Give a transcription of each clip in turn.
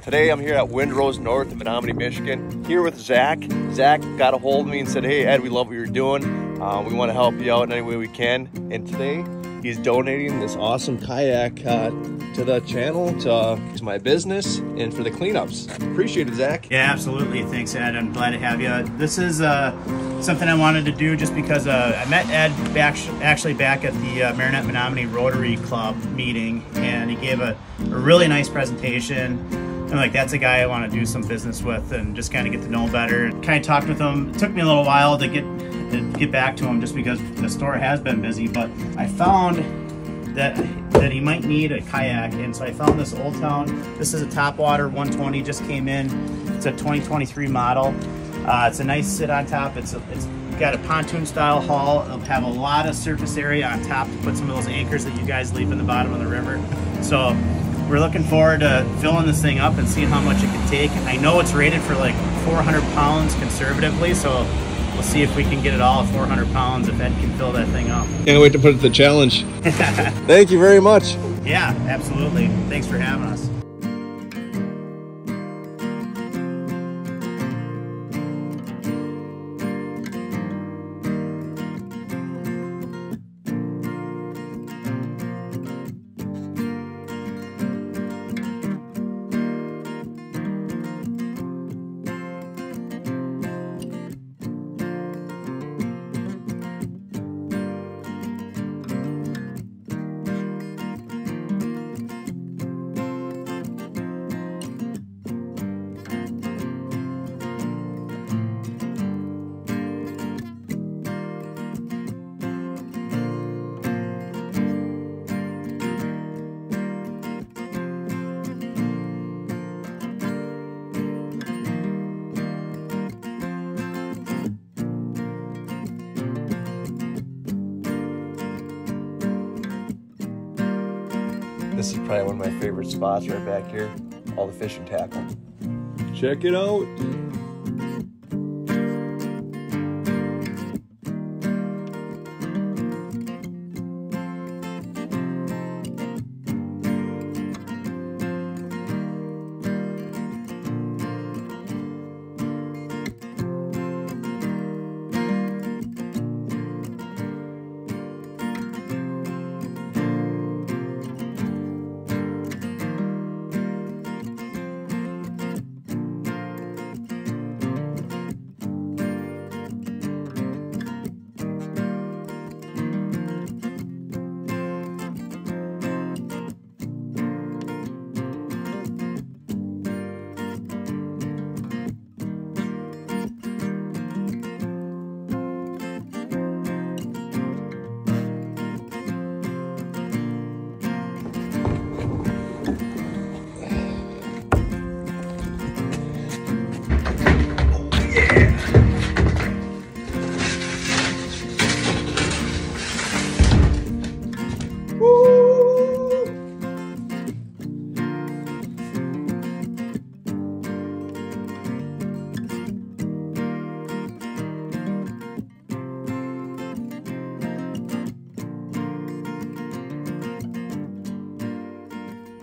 Today I'm here at Wind Rose North in Menominee, Michigan, here with Zac. Zac got a hold of me and said, hey Ed, we love what you're doing. Uh, we want to help you out in any way we can. And today he's donating this awesome kayak uh, to the channel, to, uh, to my business, and for the cleanups. Appreciate it, Zac. Yeah, absolutely. Thanks, Ed. I'm glad to have you. This is uh, something I wanted to do just because uh, I met Ed back, actually back at the uh, Marinette Menominee Rotary Club meeting, and he gave a, a really nice presentation. And like that's a guy I want to do some business with and just kind of get to know better. Kind of talked with him. It took me a little while to get to get back to him just because the store has been busy. But I found that that he might need a kayak, and so I found this Old Town. This is a Topwater 120, just came in. It's a 2023 model. Uh, it's a nice sit on top. It's a, it's got a pontoon style hull. It'll have a lot of surface area on top to put some of those anchors that you guys leave in the bottom of the river. So we're looking forward to filling this thing up and seeing how much it can take. I know it's rated for like 400 pounds conservatively, so we'll see if we can get it all at 400 pounds if Ed can fill that thing up. Can't wait to put it to the challenge. Thank you very much. Yeah, absolutely. Thanks for having us. This is probably one of my favorite spots right back here. All the fishing tackle. Check it out.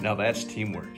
Now that's teamwork.